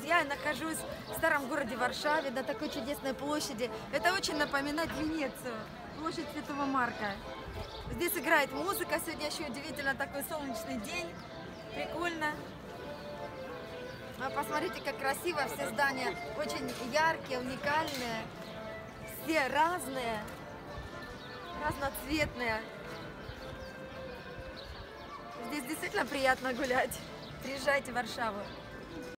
друзья, я нахожусь в старом городе Варшаве, на такой чудесной площади. Это очень напоминает Венецию, площадь Святого Марка. Здесь играет музыка, сегодня еще удивительно такой солнечный день, прикольно. А посмотрите, как красиво, все здания очень яркие, уникальные, все разные, разноцветные. Здесь действительно приятно гулять. Приезжайте в Варшаву.